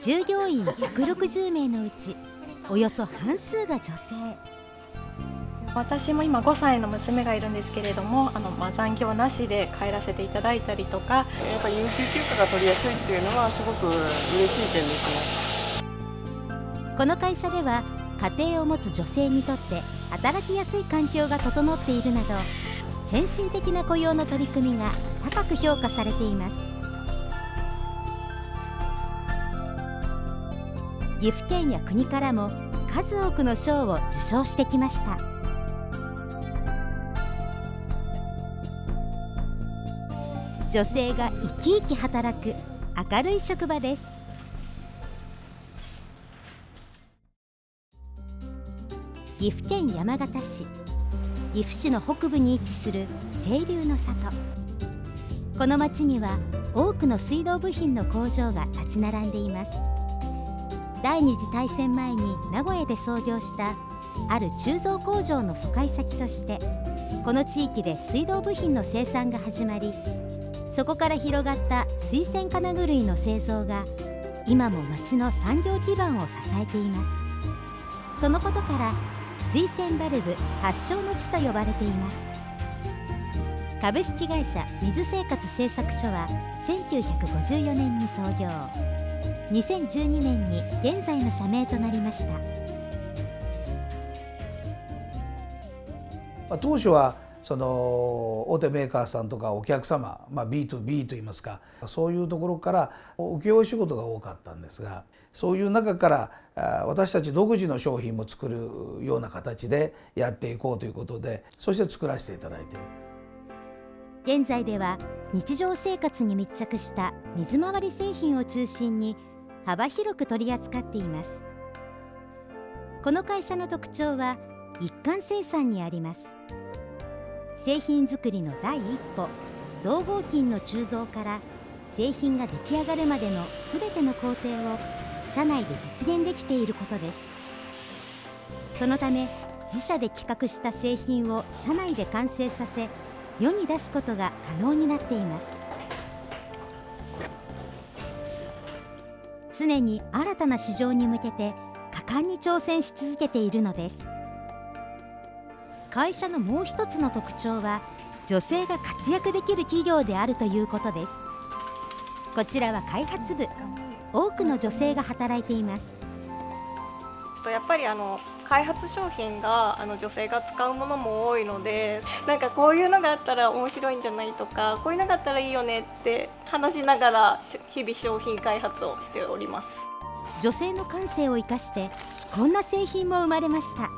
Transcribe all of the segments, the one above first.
従業員160名のうちおよそ半数が女性。私も今5歳の娘がいるんですけれどもあの、まあ、残業なしで帰らせていただいたりとかやっぱり有給休暇が取りやすいっていうのはすごく嬉しい点ですね。この会社では家庭を持つ女性にとって働きやすい環境が整っているなど先進的な雇用の取り組みが高く評価されています岐阜県や国からも数多くの賞を受賞してきました。女性が生き生き働く明るい職場です。岐阜県山形市。岐阜市の北部に位置する清流の里。この町には多くの水道部品の工場が立ち並んでいます。第二次大戦前に名古屋で創業したある鋳造工場の疎開先としてこの地域で水道部品の生産が始まりそこから広がった水栓金具類の製造が今も町の産業基盤を支えています。そのことから水栓バルブ発祥の地と呼ばれています。株式会社水生活製作所は1954年に創業。2012年に現在の社名となりました当初はその大手メーカーさんとかお客様、まあ、B2B といいますかそういうところから請負仕事が多かったんですがそういう中から私たち独自の商品も作るような形でやっていこうということでそして作らせていただいている。現在では日常生活に密着した水回り製品を中心に幅広く取り扱っています。この会社の特徴は一貫生産にあります。製品作りの第一歩銅合金の鋳造から製品が出来上がるまでのすべての工程を社内で実現できていることです。そのため自社で企画した製品を社内で完成させ世に出すことが可能になっています。常に新たな市場に向けて果敢に挑戦し続けているのです。会社のもう一つの特徴は女性が活躍できる企業であるということです。こちらは開発部。多くの女性が働いています。やっぱりあの開発商品があの女性が使うものも多いのでなんかこういうのがあったら面白いんじゃないとかこういうのがあったらいいよねって話しながら日々商品開発をしております。女性の感性を生かしてこんな製品も生まれました。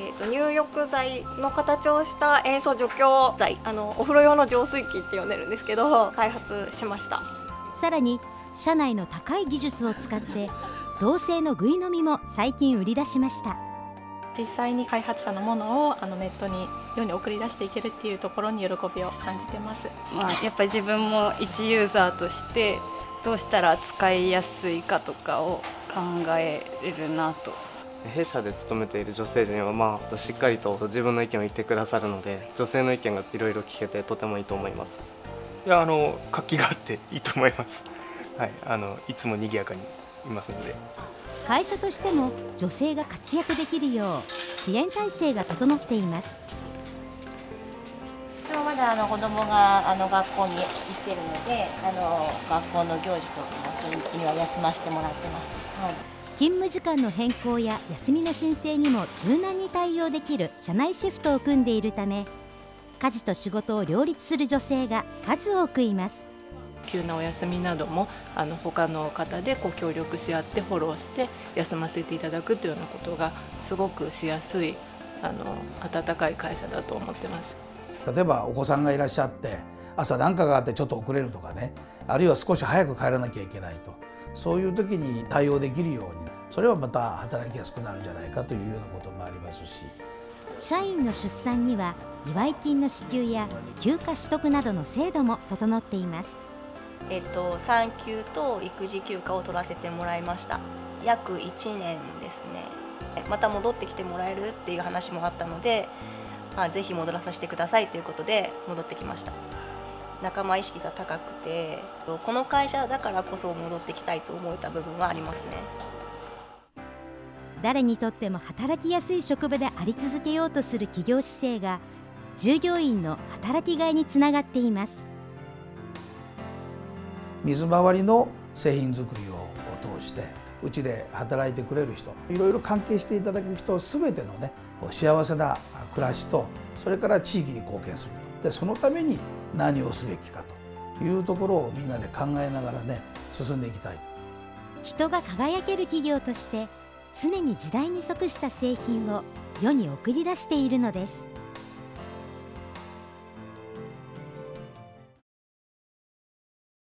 えーと、入浴剤の形をした塩素除去剤あのお風呂用の浄水器って呼んでるんですけど開発しました。さらに社内の高い技術を使って同性のぐい飲みも最近売り出しました。実際に開発者のものをあのネットに世に送り出していけるっていうところに喜びを感じてます、まあ、やっぱり自分も一ユーザーとしてどうしたら使いやすいかとかを考えれるなと。弊社で勤めている女性陣は、まあ、しっかりと自分の意見を言ってくださるので女性の意見がいろいろ聞けてとてもいいと思います。いやあの活気があっていいと思います、はい、あのいつも賑やかにいますので。会社としても女性が活躍できるよう支援体制が整っています。まだあの子供があの学校に行ってるのであの学校の行事とかそういう時には休ませてもらってます、はい、勤務時間の変更や休みの申請にも柔軟に対応できる社内シフトを組んでいるため家事と仕事を両立する女性が数多くいます急なお休みなどもあの他の方でこう協力し合ってフォローして休ませていただくというようなことがすごくしやすいあの温かい会社だと思ってます。例えばお子さんがいらっしゃって朝何かがあってちょっと遅れるとかねあるいは少し早く帰らなきゃいけないと。そういう時に対応できるようにそれはまた働きやすくなるんじゃないかというようなこともありますし。社員の出産には祝い金の支給や休暇取得などの制度も整っていますえっと、産休と育児休暇を取らせてもらいました。約1年ですね。また戻ってきてもらえるっていう話もあったので、まあ、ぜひ戻らさせてくださいということで戻ってきました。仲間意識が高くてこの会社だからこそ戻ってきたいと思えた部分はありますね。誰にとっても働きやすい職場であり続けようとする企業姿勢が従業員の働きがいにつながっています。水回りの製品作りを通してうちで働いてくれる人いろいろ関係していただく人全てのね幸せな暮らしとそれから地域に貢献すると。でそのために何をすべきかというところをみんなで考えながらね進んでいきたい。人が輝ける企業として常に時代に即した製品を世に送り出しているのです。